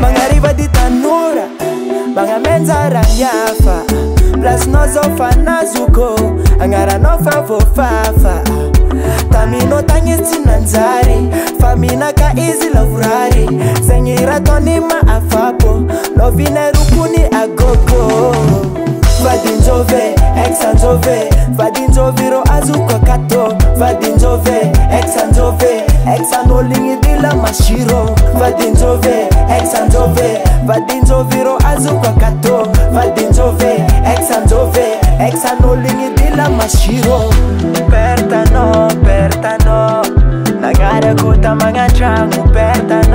manariba ditanura manga menza rayafa blasnozofa nazuko angaranofafofafa tamino tanyetsinanzari naka izi lovurari senyiratonima afapo lovinerukuni agogo vadinjove exanjove vadinjoviro azukokato vadinjove exanjove exanolingidila mashiro vadinjove exanjove vadinjoviro azukokato vadinjove exanjove exan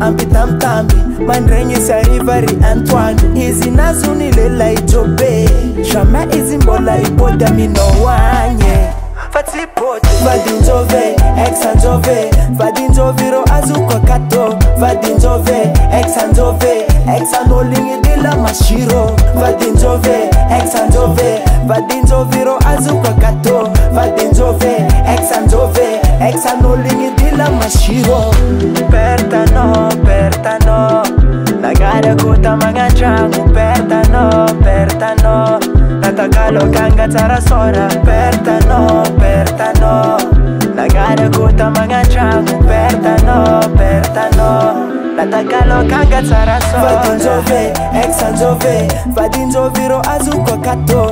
ampita mtambi mandrenyisa ivari antoine izi nazunilela ijobe shama izi ipoda minowanye fatlipot vadinjove exanjove vadinjoviro azukakato vadinjove exanjove exanolingidila mashiro vadinjove exanjove vadinjoviro azukakato eeeanolinidilamaoert ertaarkutamaaiau ertano ertrrtaarkutamanaiau ertano ertaoa fadinzoviro azuo